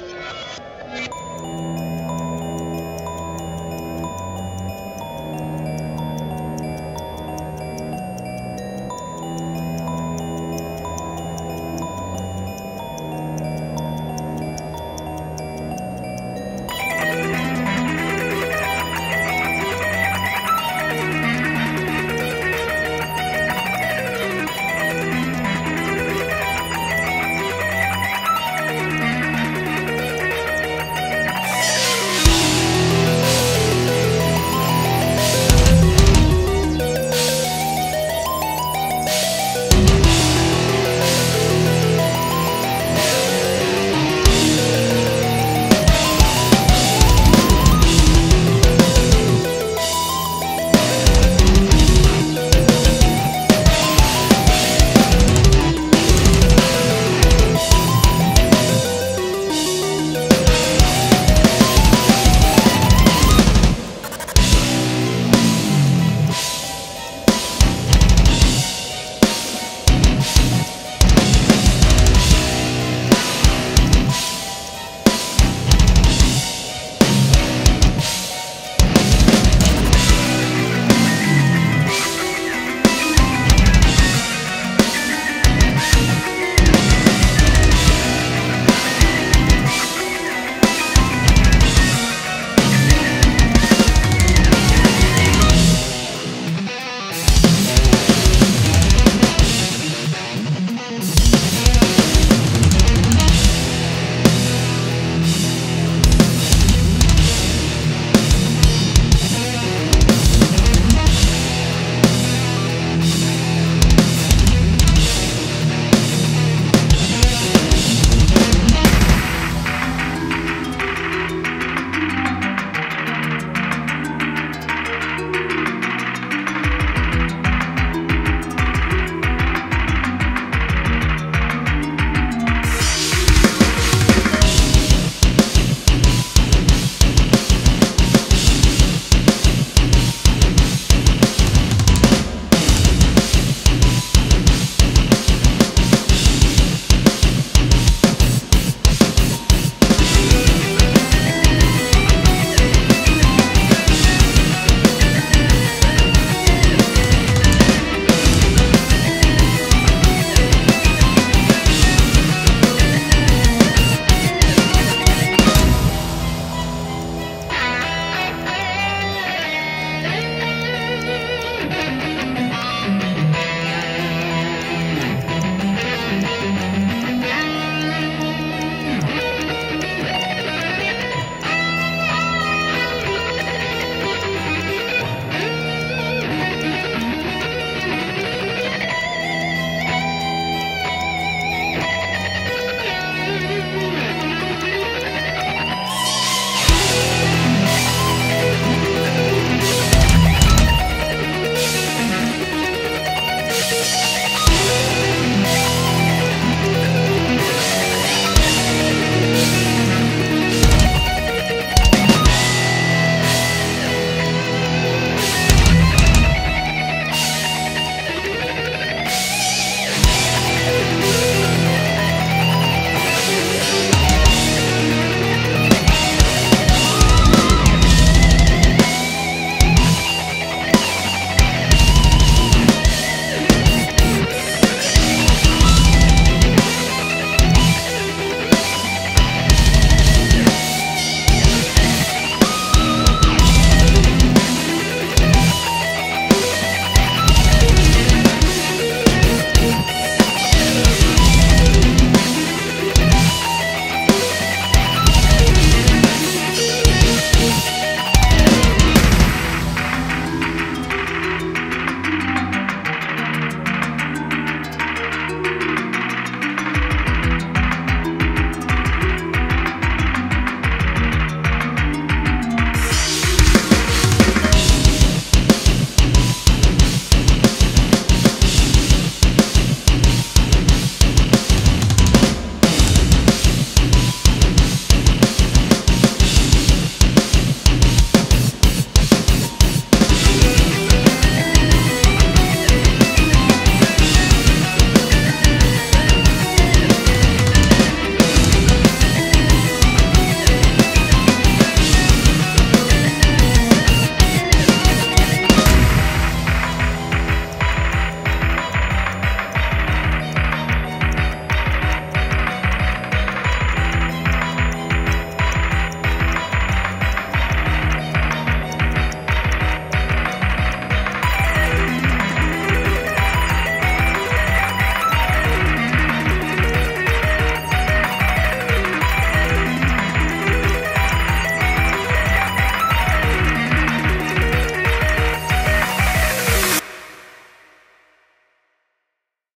you